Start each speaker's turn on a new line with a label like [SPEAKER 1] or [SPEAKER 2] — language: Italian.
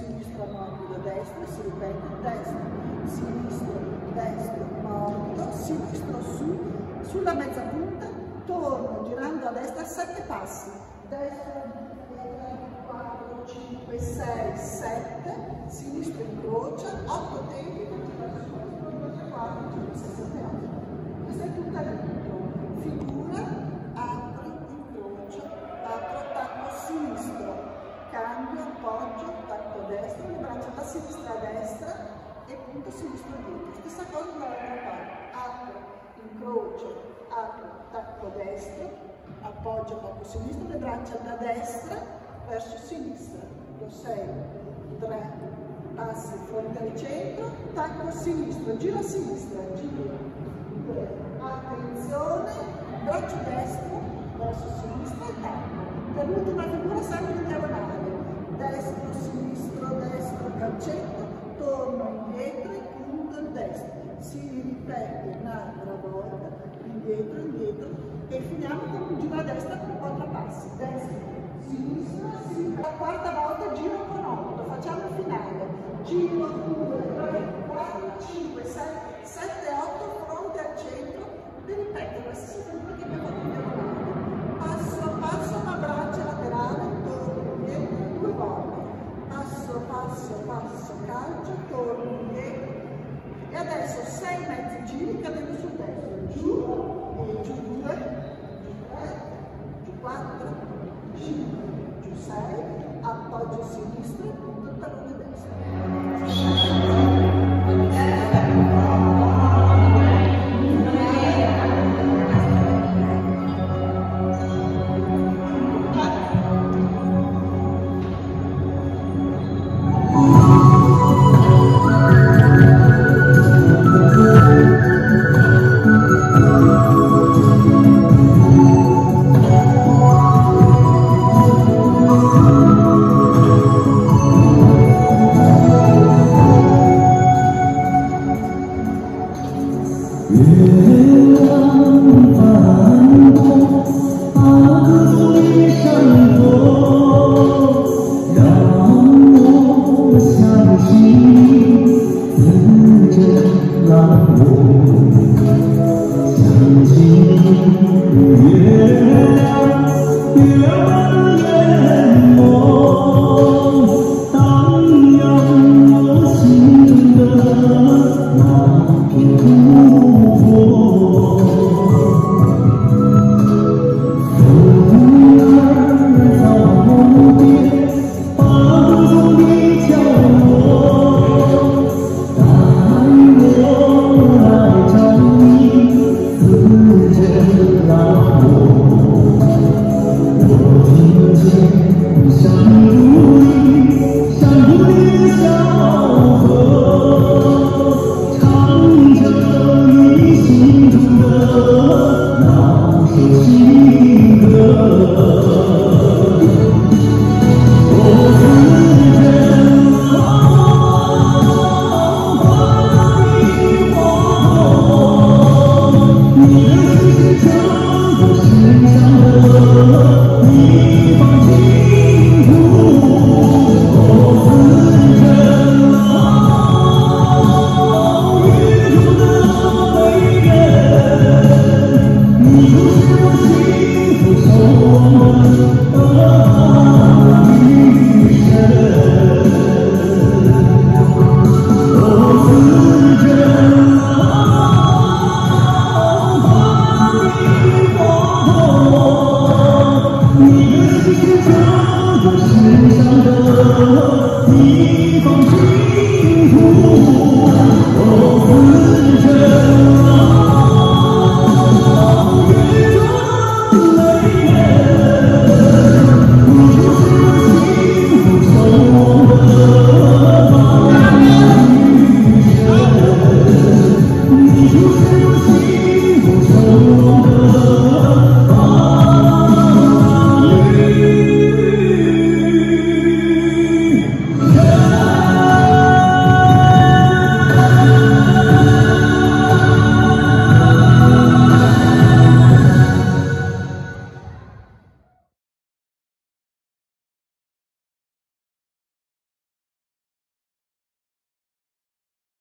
[SPEAKER 1] sinistra, morbido, destra, si ripete, destra, sinistro, destro, morbido, sinistro su, sulla mezza punta, torno girando a destra, sette passi, destra, 4, 5, 6, 7, sinistro incrocia, 8 tempi, 4, 5, 6, 7, 8. Questa è tutta l'intro. Figura, apri, incrocio, apro, attacco sinistro, cambio, appoggio, attacco destro, le braccia da sinistra a destra e dietro. Stessa cosa dall'altra parte. Apro, incrocio, apro, attacco destro, appoggio, attacco sinistro, le braccia da destra verso sinistra. Lo 6, 3, passi fronte al centro, attacco sinistro, giro a sinistra, giro. Attenzione, braccio destro verso sinistra e attacco. Per l'ultima figura sempre in diagonale. Indietro, indietro e finiamo con un giro a destra con quattro passi. Destra, sinistra, sinistra. La quarta volta giro con 8, facciamo il finale. Giro Punta
[SPEAKER 2] Lourdes.